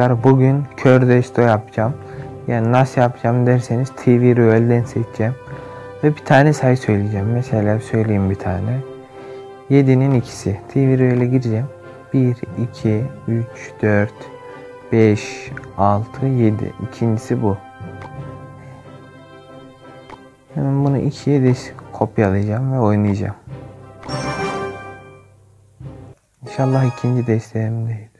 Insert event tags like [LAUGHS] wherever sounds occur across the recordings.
arkadaşlar bugün kör desto yapacağım. Yani nasıl yapacağım derseniz TV Royal'den seçeceğim. Ve bir tane sayı söyleyeceğim. Mesela söyleyeyim bir tane. 7'nin ikisi. TV Royal'e gireceğim. 1, 2, 3, 4, 5, 6, 7. İkincisi bu. Hemen bunu ikiye de kopyalayacağım ve oynayacağım. İnşallah ikinci desteğim değildir.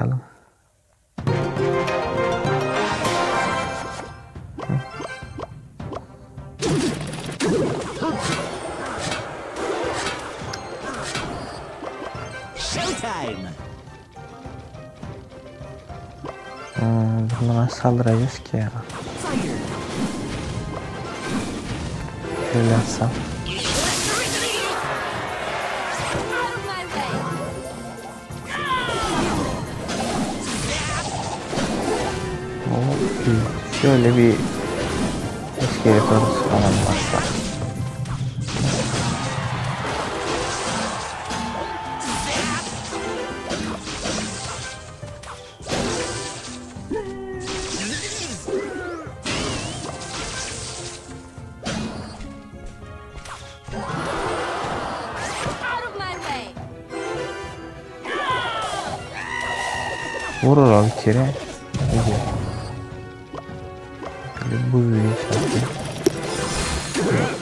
Bakalım. Showtime! Hmm, bunu nasıl saldıracağız ki ya? Fire! Şöyle atsam. Şöyle bir iskeletorus falan way! Vurur o bir kere. buraya çarptı.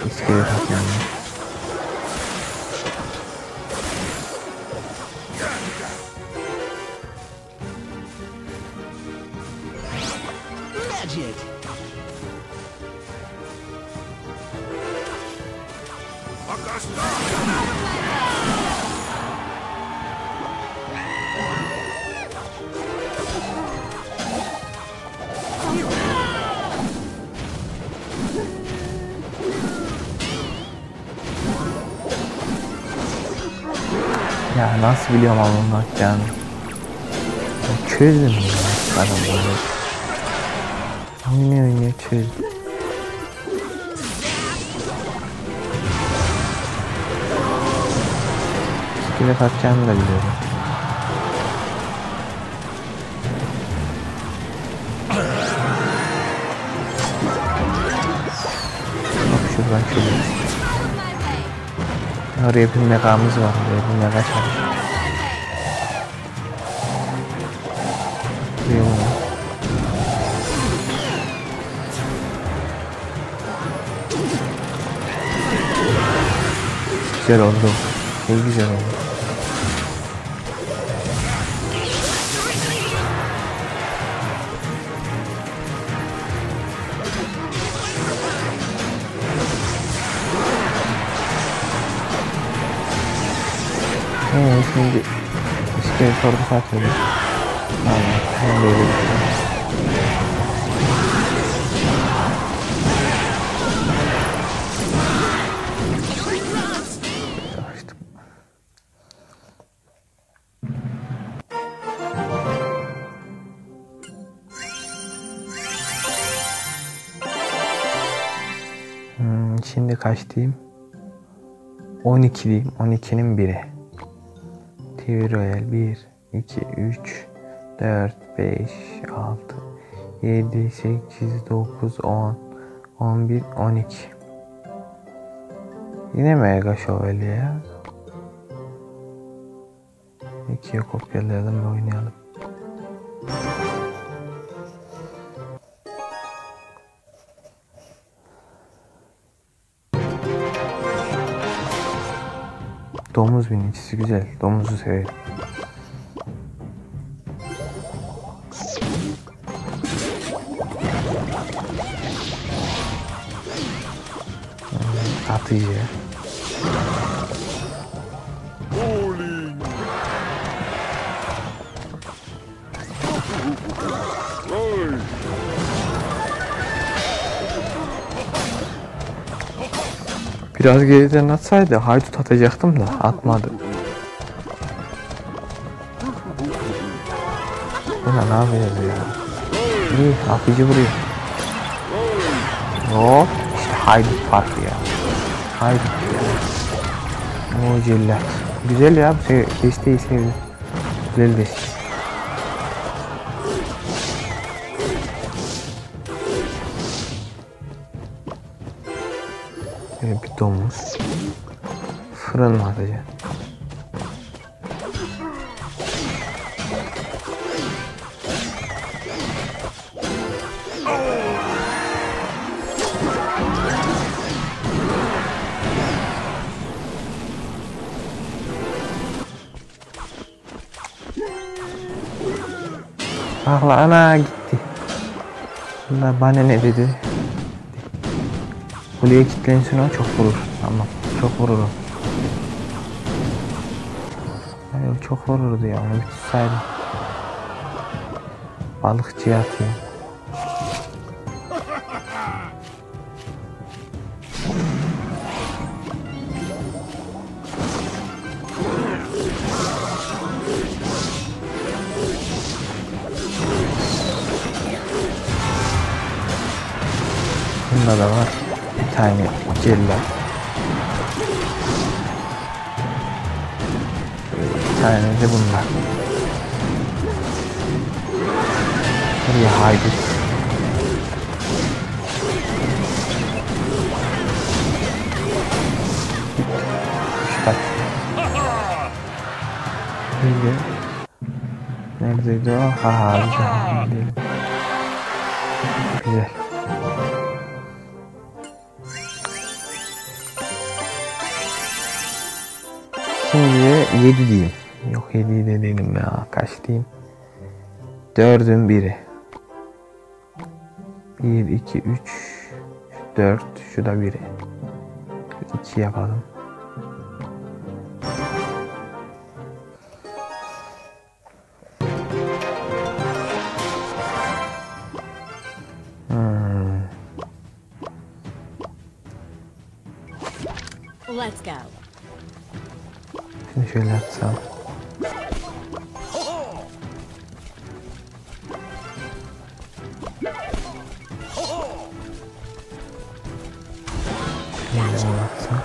İskelet. Augusta! Ya nasıl biliyorum bunu atacağını. Ya Çözdüm ya adamları. Oynuyor oynuyor çözdüm. İskelet atacağını da biliyorum. Bak şuradan şöyle. Oraya bir megamız var. Oraya bir mega çalışıyor. Buraya bunu. Güzel oldu. İyi güzel oldu. Ee, şimdi iskelet ordusu atıyoruz. Tamam, ben böyle düşünüyorum. Hmm, şimdi kaç diyeyim? 12 diyeyim. 12'nin biri. TV Royal 1, 2, 3, 4, 5, 6, 7, 8, 9, 10, 11, 12. Yine Mega Şövalye ya. İkiye kopyalayalım ve oynayalım. Binicisi güzel. Domuzu severim. Hmm, Atıcı. Biraz geriden atsaydı haydut atacaktım da atmadı. Buna ne yapacağız ya? İyi atıcı vuruyor. Hop işte haydut farkı ya. Haydut ya. O cellat. Güzel ya bu şey, desteği sevdim. Güzel desteği. Domuz. Fırın mı atacak? Akla ana gitti. Bunlar bana ne dedi? Kuleye kilitlensin o çok vurur. Tamam çok vurur o çok vururdu ya onu bir tutsaydım. Balıkçıya atayım. Bunda da var. Bir tane cellat. Bir tane de bunlar. Buraya haydut. Üç Neydi? Neredeydi o? Ha ha. Güzel. Güzel. Şimdi 7 diyeyim. Yok 7 de değilim ya. Kaç diyeyim? 4'ün biri. 1, 2, 3, 4. Şu da biri. 2 yapalım. Let's go. Şimdi şöyle atsam. Şöyle bunu atsam.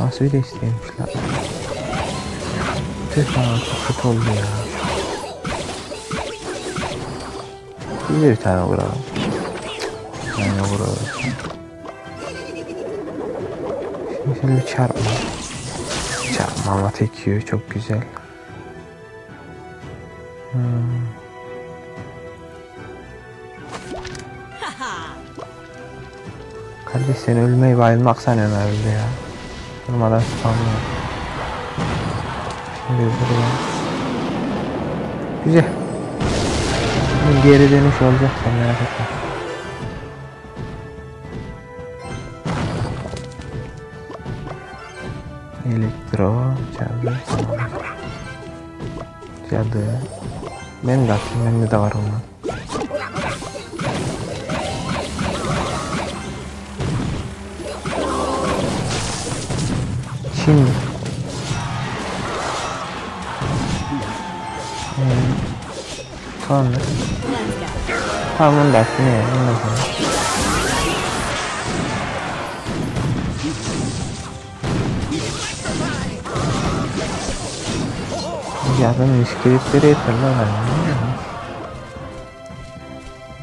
Nasıl bir desteğiymiş lan. Tüh lan çok kötü oldu ya. Bir de bir Şimdi bir çarpma. Çarpma ama tek yiyor çok güzel. Hmm. Kardeş sen ölmeyi bayılmak sanıyorsun herhalde ya. Durmadan spamlıyor. Şimdi buraya. Güzel. Geri dönüş olacak sen merak etme. Elektro, cadı, tamam. Cadı. Ben de atayım, bende de var ondan. Şimdi. Ee, sonra. Let's go. Tamam onu da atayım ya. Ondan sonra. Yarın iskeletleri yeter lan hani.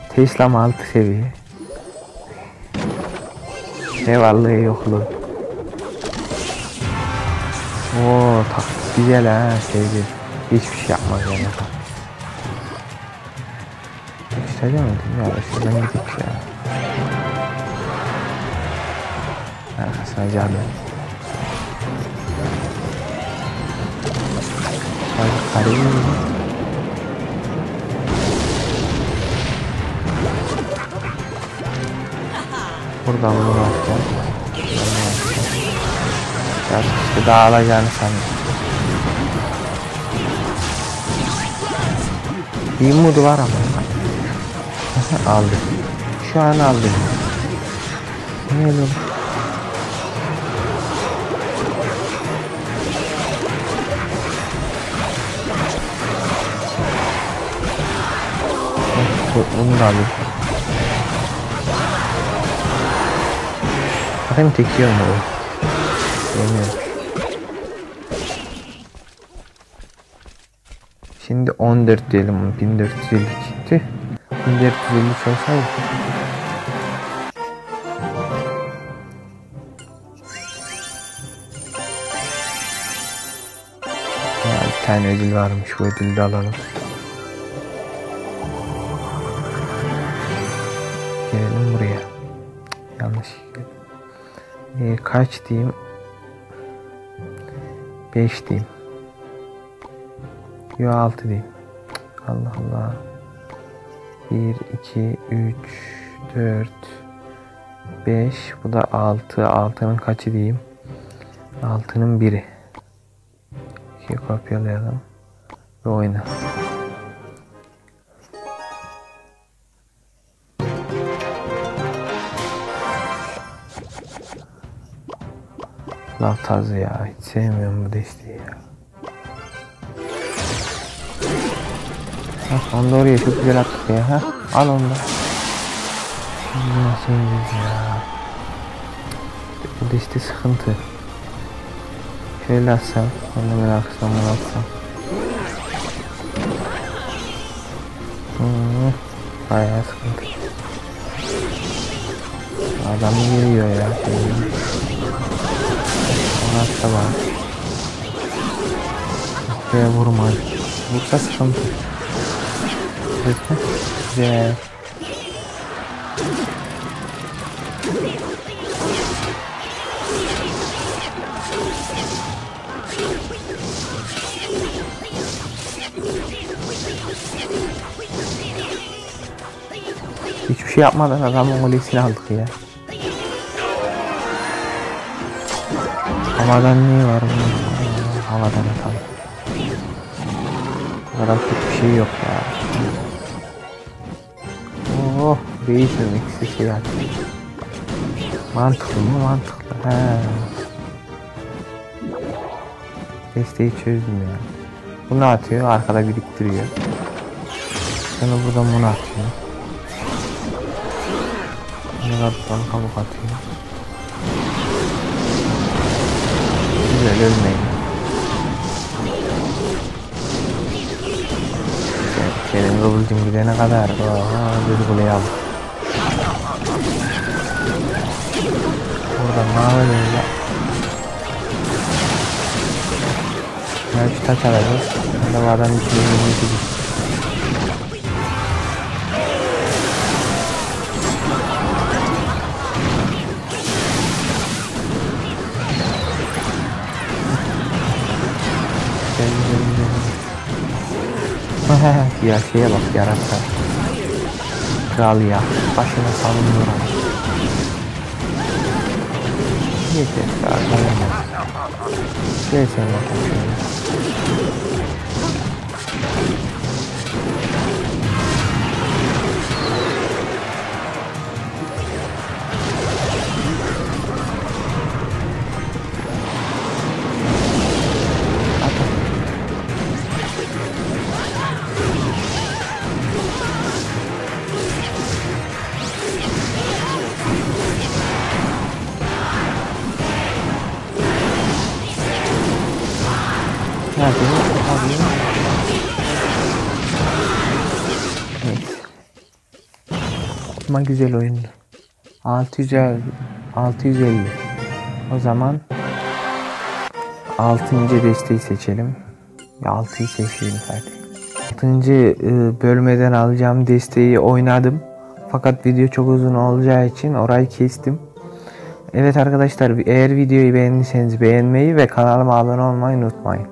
Tesla mı altı seviye? Ne vallahi yoklu. Oo taktik güzel ha sevdi. Hiçbir şey yapmaz yani. Muydun ya? Şuradan gidip ya. Arkasına canlı. Hadi karayı mı? Buradan bunu atacağım. Ya işte dağılacağını sanıyorum. Bir modu var ama. [LAUGHS] aldı. Şu an aldı. Ne oldu? Bunu da alayım. Bakayım tekiyor mu o? Demiyorum. Şimdi 14 diyelim 1450 çıktı. 1450 olsaydı. Ya bir tane ödül varmış bu ödülü de alalım. Gelelim buraya. Yanlış. Ee, kaç diyeyim? 5 diyeyim. Yo 6 diyeyim. Allah Allah. 1, 2, 3, 4, 5. Bu da 6. 6'nın kaçı diyeyim? 6'nın biri. 2 kopyalayalım. Ve oyna. Laf tazı ya. Hiç sevmiyorum bu desteği ya. Hah, onu da oraya çok güzel attık ya. Ha? Al onu da. Şimdi Nasıl ya? Bu deste sıkıntı. Şöyle atsam. Onu ben arkasından bunu atsam. Hmm, bayağı sıkıntı. Adam geliyor ya. Şimdi. Ona atsa var. Buraya vurma. Vursa sıkıntı. Güzel. Hiçbir şey yapmadan adamın golesini aldık ya. Havadan niye var bunun? Havadan atalım. Bu kadar bir şey yok ya. Oh, değilsin ikisi şey. Mantıklı mı? Mantıklı. He. Desteği çözdüm ya. Bunu atıyor, arkada biriktiriyor. Sonra buradan bunu atıyor. Bunu buradan kabuk atıyor. Ölmeyin. Senin kıvılcım gidene kadar oha bir kuleyi aldık. Burada mavi böyle. Ya şu taç alacağız. Adam adam içine yirmi [LAUGHS] ya şeye bak yarasa. Kral ya. Başına salınıyor. Yeter. Arkadaşlar. Gel bakalım. Ama güzel oyundu. 600 650. O zaman 6. desteği seçelim. 6'yı seçelim hadi. 6. bölmeden alacağım desteği oynadım. Fakat video çok uzun olacağı için orayı kestim. Evet arkadaşlar eğer videoyu beğendiyseniz beğenmeyi ve kanalıma abone olmayı unutmayın.